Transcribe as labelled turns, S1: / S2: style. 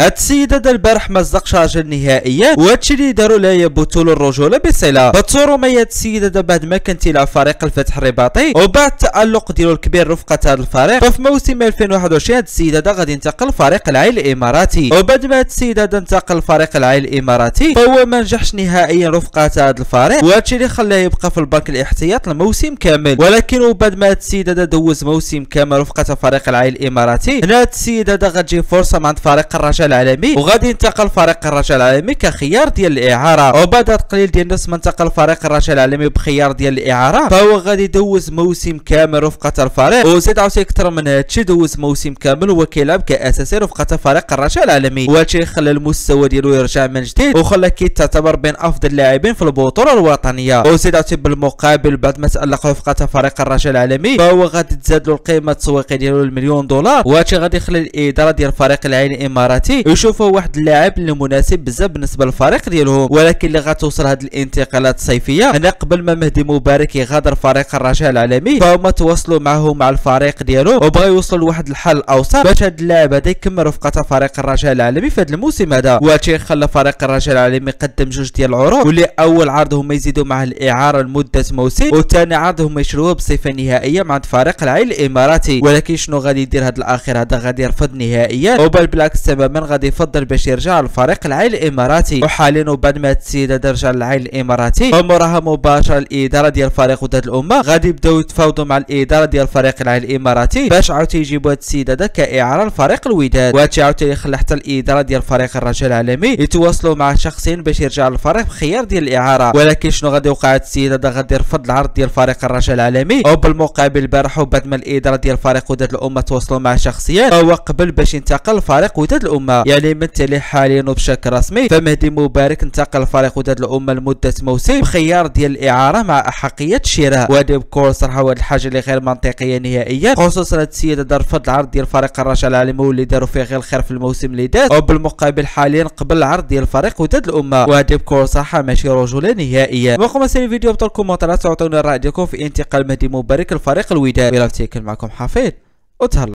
S1: هاد السيد هذا البارح مزق شارجه نهائيا وهادشي اللي داروا لا يبوتوا الرجولة بصله بتصوروا ما هاد السيد هذا بعد ما كان تيلعب فريق الفتح الرباطي وبعد التالق ديالو الكبير رفقة هذا الفريق ففي موسم 2021 هاد السيد هذا غادي ينتقل لفريق العين الإماراتي. وبعد ما هاد السيد هذا انتقل لفريق العين الإماراتي فهو ما نجحش نهائيا رفقة هذا الفريق وهادشي اللي خلاه يبقى في البنك الاحتياط الموسم كامل. ولكن وبعد ما هاد السيد هذا دوز موسم كامل رفقة فريق العين الإماراتي هنا هاد السيد هذا غتجي فرصه مع فريق الرجاء العالمي وغادي ينتقل فريق الرجاء العالمي كخيار ديال الإعارة. وبعد القليل ديال الناس ما انتقل فريق الرجاء العالمي بخيار ديال الإعارة. فهو غادي يدوز موسم كامل رفقة الفريق. وزيد عاوتاني أكثر من هادشي دوز موسم كامل هو كيلعب كأساسي رفقة فريق الرجاء العالمي. وهادشي خلى المستوى ديالو يرجع من جديد وخلى كيتعتبر بين أفضل اللاعبين في البطولة الوطنية. وزيد عاوتاني بالمقابل بعد ما تالق رفقة فريق الرجاء العالمي فهو غادي تزاد له القيمة التسويقية ديالو المليون دولار. وهادشي غادي يخلي الإدارة ديال فريق العين الإماراتي يشوفوا واحد اللاعب اللي مناسب بزاف بالنسبة للفريق ديالهم ولكن اللي غتوصل هذه الانتقالات الصيفية هنا قبل ما مهدي مبارك يغادر فريق الرجاء العالمي فهما تواصلوا معه مع الفريق ديالو وبغى يوصلوا لواحد الحل الاوسط باش هذا اللاعب هذا يكمل رفقة فريق الرجاء العالمي في هذا الموسم هذا. وهادشي خلى فريق الرجاء العالمي قدم جوج ديال العروض واللي أول عرض هما يزيدوا مع الإعارة لمدة موسم وثاني عرض هما يشروه بصفة نهائية مع فريق العين الإماراتي. ولكن شنو غادي يدير هذا الأخير؟ هذا غادي يرفض نهائيا. وبل بالعكس تماما غادي يفضل باش يرجع للفريق العين الإماراتي. وحاليا وبعد ما السيد هذا رجع للعين الإماراتي. وموراها مباشرة الإدارة ديال فريق وداد الأمة. غادي يبداو يتفاوضوا مع الإدارة ديال فريق العين الإماراتي باش عاوتاني يجيبوا هذا السيد هذا كإعارة لفريق الوداد. وهادشي عاوتاني خلى حتى الإدارة ديال فريق الرجاء العالمي يتواصلوا مع شخصين باش يرجع للفريق بخيار ديال الإعارة. ولكن شنو غادي يوقع هذا السيد هذا غادي يرفض العرض ديال فريق الرجاء العالمي. أو بالمقابل وبعد ما الإدارة ديال فريق وداد الأمة تواصلوا مع شخصيا هو قبل باش ينتقل لفريق وداد الأمة. يعني مثل حاليا وبشكل رسمي فمهدي مبارك انتقل لفريق وداد الأمة لمدة موسم. بخيار ديال الإعارة مع أحقية الشراء وهذا بكل صراحة واحد الحاجة اللي غير منطقية نهائيا. خصوصا هذا السيد هذا رفض العرض ديال فريق الرجاء العالمي واللي داروا فيه غير الخير في الموسم اللي داز وبالمقابل حاليا قبل العرض ديال فريق وداد الأمة. وهذا بكل صراحة ماشي رجوله نهائيا. بقوا مسير الفيديو بطل الكومنتات تعطوني الرأي ديالكم في انتقال مهدي مبارك لفريق الوداد. إلى معكم حفيظ وتهلا